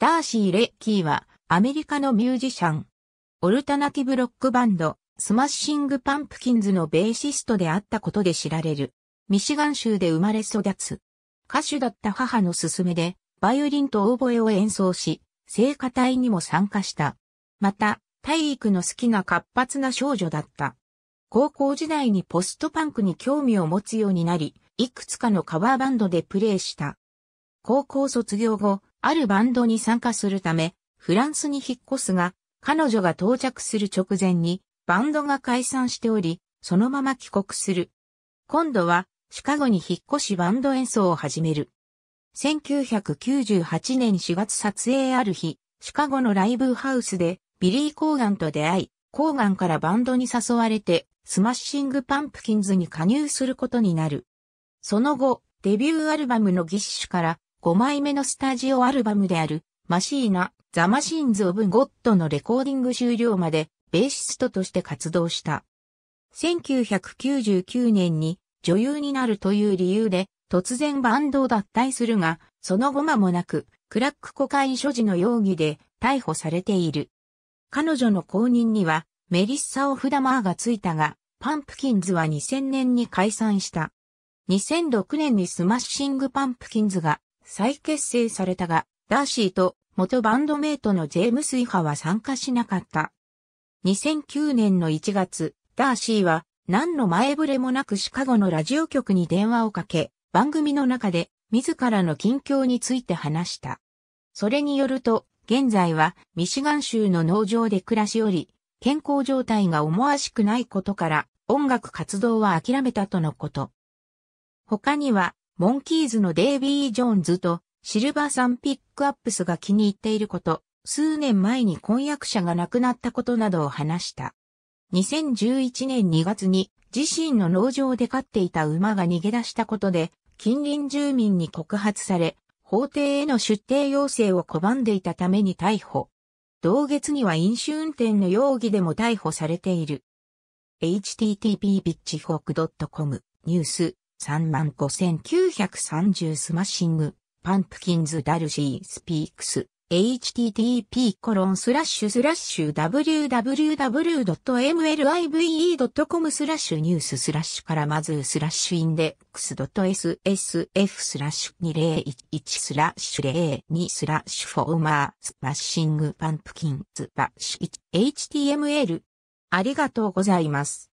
ダーシー・レッキーはアメリカのミュージシャン。オルタナティブロックバンド、スマッシング・パンプキンズのベーシストであったことで知られる。ミシガン州で生まれ育つ。歌手だった母の勧めで、バイオリンとオーボエを演奏し、聖歌隊にも参加した。また、体育の好きな活発な少女だった。高校時代にポストパンクに興味を持つようになり、いくつかのカバーバンドでプレイした。高校卒業後、あるバンドに参加するため、フランスに引っ越すが、彼女が到着する直前に、バンドが解散しており、そのまま帰国する。今度は、シカゴに引っ越しバンド演奏を始める。1998年4月撮影ある日、シカゴのライブハウスでビリー・コーガンと出会い、コーガンからバンドに誘われて、スマッシング・パンプキンズに加入することになる。その後、デビューアルバムのギッシュから5枚目のスタジオアルバムであるマシーナ、ザ・マシーンズ・オブ・ゴッドのレコーディング終了までベーシストとして活動した。1999年に女優になるという理由で突然バンドを脱退するが、その後間もなくクラックコカイン所持の容疑で逮捕されている。彼女の後任にはメリッサ・オフダマーがついたが、パンプキンズは2000年に解散した。2006年にスマッシングパンプキンズが再結成されたが、ダーシーと元バンドメイトのジェームス・イハは参加しなかった。2009年の1月、ダーシーは何の前触れもなくシカゴのラジオ局に電話をかけ、番組の中で自らの近況について話した。それによると、現在はミシガン州の農場で暮らしおり、健康状態が思わしくないことから音楽活動は諦めたとのこと。他には、モンキーズのデイビー・ジョーンズとシルバーサンピックアップスが気に入っていること、数年前に婚約者が亡くなったことなどを話した。2011年2月に自身の農場で飼っていた馬が逃げ出したことで近隣住民に告発され、法廷への出廷要請を拒んでいたために逮捕。同月には飲酒運転の容疑でも逮捕されている。http://bitchfork.com ニュース35,930スマッシング、パンプキンズダルシースピークス、http コロンスラッシュスラッシュ www.mlive.com スラッシュニューススラッシュからまずスラッシュインデックス .ssf スラッシュ2011スラッシュ02スラッシュフォーマースマッシングパンプキンズバッシュ HTML ありがとうございます。